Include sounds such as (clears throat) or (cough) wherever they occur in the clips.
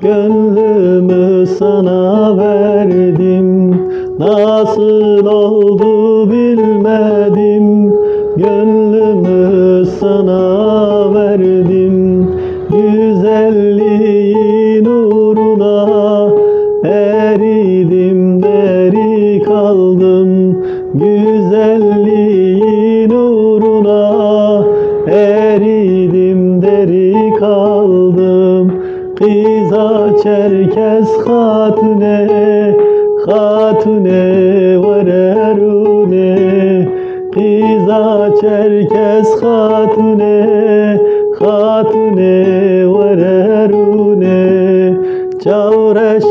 Gönlümü sana verdim Çavreş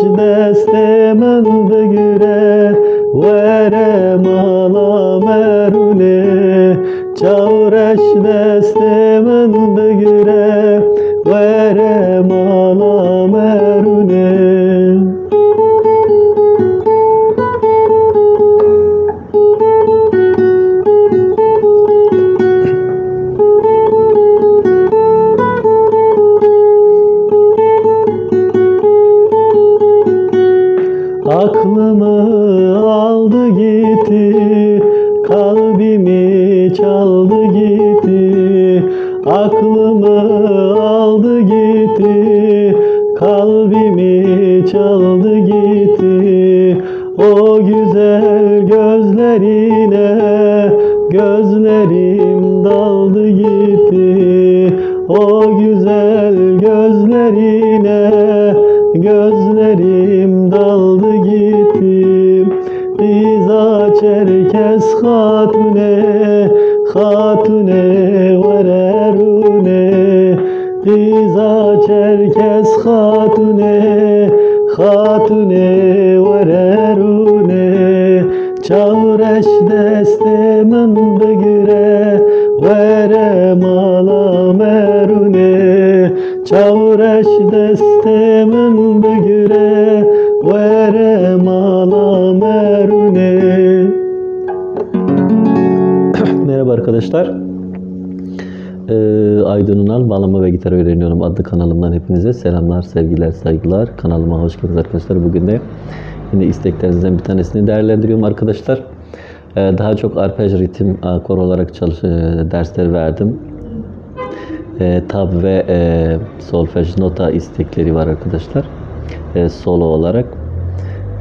Kalbimi çaldı gitti O güzel gözlerine. Gözlerim daldı gitti O güzel gözlerine. Gözlerim daldı gitti. Biza çerkez hatune Hatune Destemen begüre Verem ala merune Merhaba arkadaşlar. Ee, Aydın Ünal Bağlama ve Gitar Öğreniyorum adlı kanalımdan hepinize selamlar, sevgiler, saygılar. Kanalıma hoş geldiniz arkadaşlar. Bugün de yine isteklerinizden bir tanesini değerlendiriyorum arkadaşlar. Ee, daha çok arpej, ritim, akor olarak çalış, e, dersler verdim. E, tab ve e, solfej nota istekleri var arkadaşlar. E, solo olarak.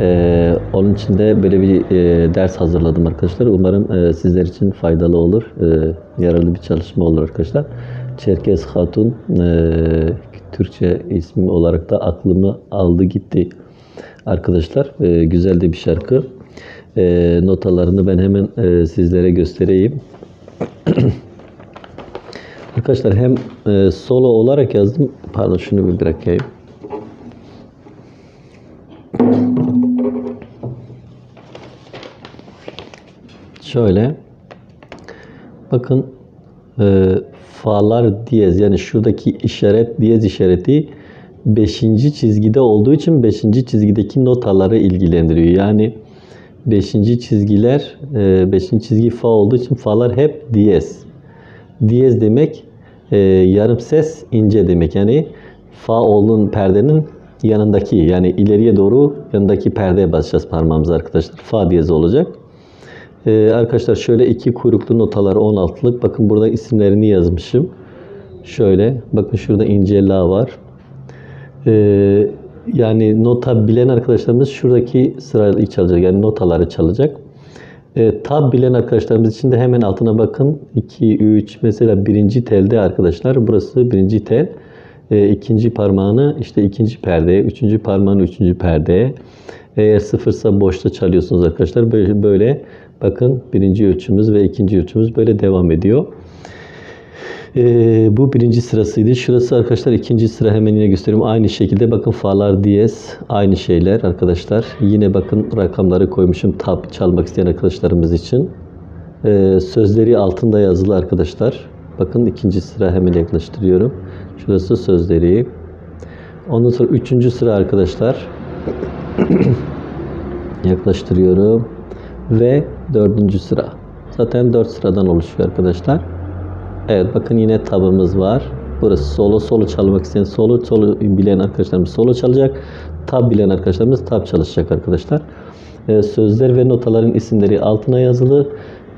E, onun için de böyle bir e, ders hazırladım arkadaşlar. Umarım e, sizler için faydalı olur. E, yararlı bir çalışma olur arkadaşlar. Çerkez Hatun e, Türkçe ismi olarak da aklımı aldı gitti. Arkadaşlar e, güzel de bir şarkı. E, notalarını ben hemen e, sizlere göstereyim. (clears throat) Arkadaşlar hem e, solo olarak yazdım. Pardon şunu bir bırakayım. Şöyle. Bakın e, fa'lar diyez yani şuradaki işaret diyez işareti 5. çizgide olduğu için 5. çizgideki notaları ilgilendiriyor. Yani 5. çizgiler 5. çizgi fa olduğu için fa'lar hep diyez. Diyez demek e, yarım ses ince demek. Yani fa olduğun perdenin yanındaki yani ileriye doğru yanındaki perdeye basacağız parmağımızı arkadaşlar. Fa diyez olacak. Ee, arkadaşlar şöyle iki kuyruklu notalar 16'lık. Bakın burada isimlerini yazmışım. Şöyle bakın şurada ince la var. Ee, yani nota bilen arkadaşlarımız şuradaki sırayla çalacak. Yani notaları çalacak. Ee, tab bilen arkadaşlarımız için de hemen altına bakın. 2, 3 mesela birinci telde arkadaşlar. Burası birinci tel. Ee, ikinci parmağını işte ikinci perdeye, üçüncü parmağını üçüncü perdeye. Eğer sıfırsa boşta çalıyorsunuz arkadaşlar. Böyle, böyle bakın birinci ölçümüz ve ikinci ölçümüz böyle devam ediyor. Ee, bu birinci sırasıydı. Şurası arkadaşlar ikinci sıra hemen yine gösteriyorum. Aynı şekilde bakın falar diyez aynı şeyler arkadaşlar. Yine bakın rakamları koymuşum tab çalmak isteyen arkadaşlarımız için. Ee, sözleri altında yazılı arkadaşlar. Bakın ikinci sıra hemen yaklaştırıyorum. Şurası sözleri. Ondan sonra üçüncü sıra arkadaşlar. (clears throat) yaklaştırıyorum. Ve dördüncü sıra. Zaten dört sıradan oluşuyor arkadaşlar. Evet bakın yine tabımız var. Burası solo. Solo çalmak isteyen solo. Solo bilen arkadaşlarımız solo çalacak. Tab bilen arkadaşlarımız tab çalışacak arkadaşlar. Ee, sözler ve notaların isimleri altına yazılı.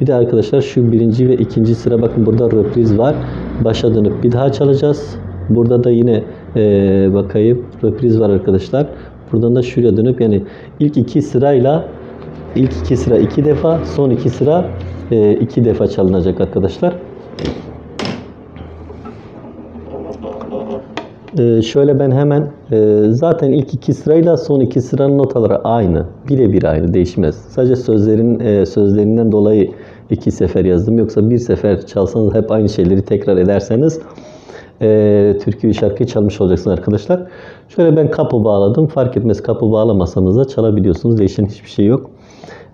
Bir de arkadaşlar şu birinci ve ikinci sıra bakın burada röpriz var. Başa dönüp bir daha çalacağız. Burada da yine ee, bakayım röpriz var arkadaşlar. Buradan da şuraya dönüp yani ilk iki sırayla ilk iki sıra iki defa son iki sıra ee, iki defa çalınacak arkadaşlar. Ee, şöyle ben hemen e, zaten ilk iki sırayla son iki sıranın notaları aynı. Birebir aynı değişmez. Sadece sözlerin e, sözlerinden dolayı iki sefer yazdım. Yoksa bir sefer çalsanız hep aynı şeyleri tekrar ederseniz e, türkü şarkıyı çalmış olacaksınız arkadaşlar. Şöyle ben kapı bağladım. Fark etmez kapı bağlamasanız da çalabiliyorsunuz. Değişen hiçbir şey yok.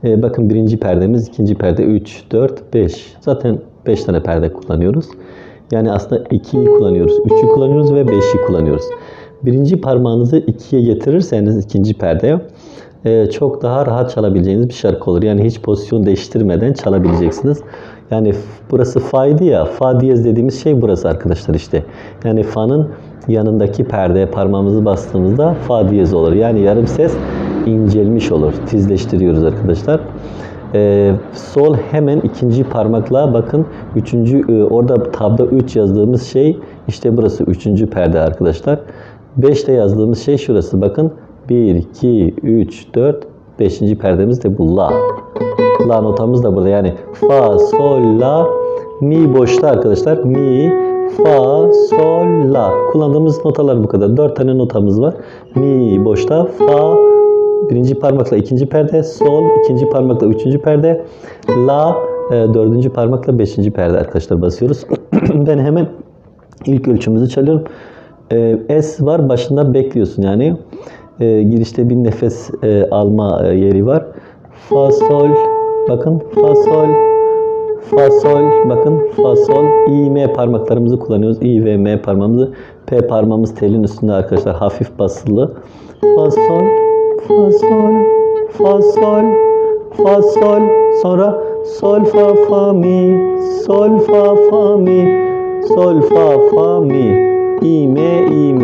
E, bakın birinci perdemiz, ikinci perde 3, 4, 5. Zaten 5 tane perde kullanıyoruz. Yani aslında 2'yi kullanıyoruz, 3'ü kullanıyoruz ve 5'i kullanıyoruz. Birinci parmağınızı 2'ye getirirseniz ikinci perdeye çok daha rahat çalabileceğiniz bir şarkı olur. Yani hiç pozisyon değiştirmeden çalabileceksiniz. Yani burası fa'ydı ya, fa diyez dediğimiz şey burası arkadaşlar işte. Yani fa'nın yanındaki perdeye parmağımızı bastığımızda fa diyez olur. Yani yarım ses incelmiş olur. Tizleştiriyoruz arkadaşlar. Ee, sol hemen ikinci parmakla bakın üçüncü e, orada tabda 3 yazdığımız şey işte burası üçüncü perde arkadaşlar. 5'te yazdığımız şey şurası bakın 1 2 3 4 5. perdemiz de bu la. La notamız da burada yani fa sol la mi boşta arkadaşlar mi fa sol la kullandığımız notalar bu kadar. 4 tane notamız var. Mi boşta fa birinci parmakla ikinci perde, sol ikinci parmakla üçüncü perde, la e, dördüncü parmakla beşinci perde arkadaşlar basıyoruz. (clears throat) ben hemen ilk ölçümüzü çalıyorum. E, S var başında bekliyorsun yani. E, girişte bir nefes e, alma e, yeri var. Fa sol bakın fa sol Fa sol bakın fa sol i m parmaklarımızı kullanıyoruz. i ve m parmağımızı p parmağımız telin üstünde arkadaşlar hafif basılı. Fa sol fa sol fa sol fa sol sonra sol fa fa mi sol fa fa mi sol fa fa mi i m i m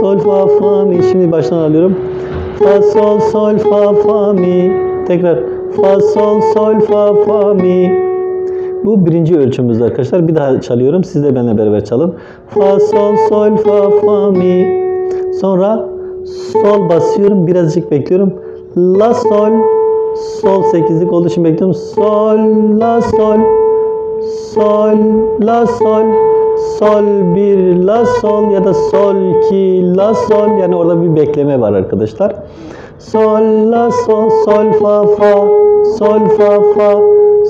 sol fa fa mi şimdi baştan alıyorum. Fa sol sol fa fa mi tekrar fa sol sol fa fa mi bu birinci ölçümüz arkadaşlar. Bir daha çalıyorum. Siz de benimle beraber çalın. Fa, sol, sol, fa, fa, mi. Sonra sol basıyorum. Birazcık bekliyorum. La, sol. Sol sekizlik olduğu için bekliyorum. Sol, la, sol. Sol, la, sol. Sol, bir, la, sol ya da sol, iki, la, sol. Yani orada bir bekleme var arkadaşlar. Sol, la, sol, sol, fa, fa. Sol, fa, fa.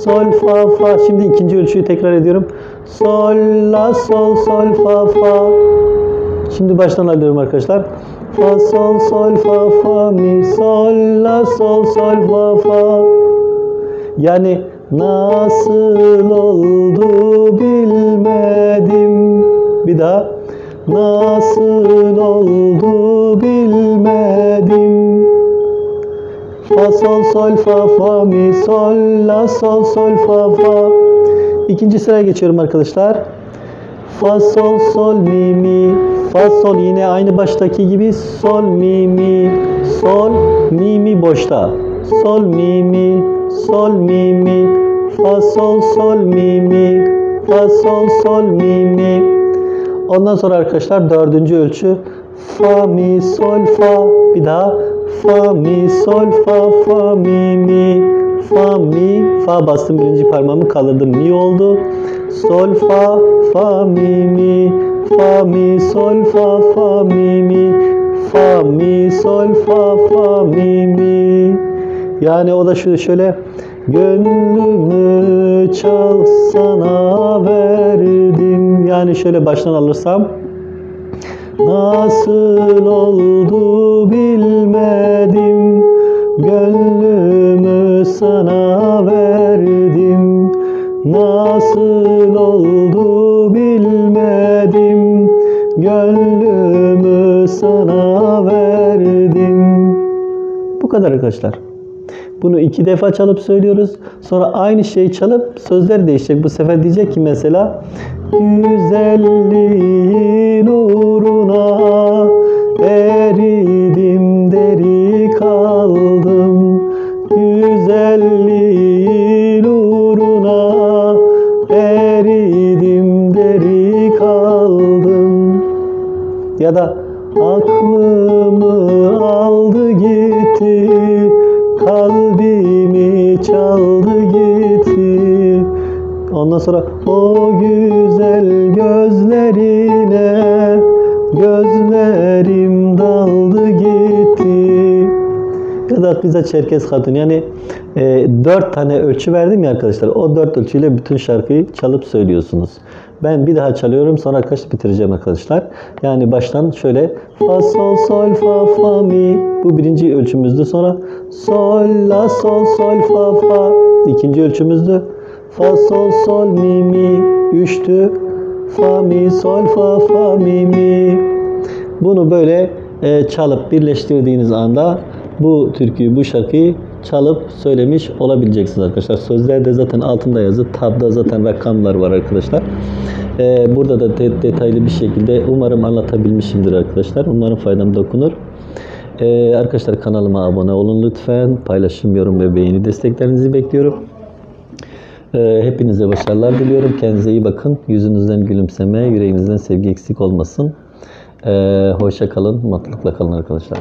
Sol, fa, fa. Şimdi ikinci ölçüyü tekrar ediyorum. Sol, la, sol, sol, fa, fa. Şimdi baştan alıyorum arkadaşlar. Fa, sol, sol, fa, fa, mi. Sol, la, sol, sol, fa, fa. Yani nasıl oldu bilmedim. Bir daha. Nasıl oldu bilmedim. Fa sol sol fa fa mi sol la sol sol fa fa. İkinci sıraya geçiyorum arkadaşlar. Fa sol sol mi mi. Fa sol yine aynı baştaki gibi sol mi mi. Sol mi mi boşta. Sol mi mi. Sol mi mi. Fa sol sol mi mi. Fa sol sol mi mi. Ondan sonra arkadaşlar dördüncü ölçü fa mi sol fa bir daha fa mi sol fa fa mi mi fa mi fa bastım birinci parmağımı kaldırdım mi oldu sol fa fa mi mi. Fa mi sol fa fa mi mi. Fa mi sol fa fa mi mi. Yani o da şöyle şöyle. Gönlümü çal sana verdim. Yani şöyle baştan alırsam. Nasıl oldu bilmedim. Gönlümü sana verdim. Nasıl kadar arkadaşlar. Bunu iki defa çalıp söylüyoruz. Sonra aynı şeyi çalıp sözler değişecek. Bu sefer diyecek ki mesela güzelliğin uğruna eridim deri kaldım güzelliğin uğruna eridim deri kaldım ya da da kıza Çerkez Hatun yani e, dört tane ölçü verdim ya arkadaşlar. O dört ölçüyle bütün şarkıyı çalıp söylüyorsunuz. Ben bir daha çalıyorum sonra arkadaşlar bitireceğim arkadaşlar. Yani baştan şöyle fa sol sol fa fa mi bu birinci ölçümüzdü. Sonra sol la sol sol fa fa ikinci ölçümüzdü. Fa sol sol mi mi üçtü. Fa mi sol fa fa mi mi bunu böyle e, çalıp birleştirdiğiniz anda bu türküyü, bu şarkıyı çalıp söylemiş olabileceksiniz arkadaşlar. Sözlerde zaten altında yazı, tabda zaten rakamlar var arkadaşlar. E, burada da de- detaylı bir şekilde umarım anlatabilmişimdir arkadaşlar. Umarım faydam dokunur. E, arkadaşlar kanalıma abone olun lütfen. Paylaşım, yorum ve beğeni desteklerinizi bekliyorum. Ee, Hepinize başarılar diliyorum. Kendinize iyi bakın. Yüzünüzden gülümseme, yüreğinizden sevgi eksik olmasın. Ee, hoşça kalın, mutlulukla kalın arkadaşlar.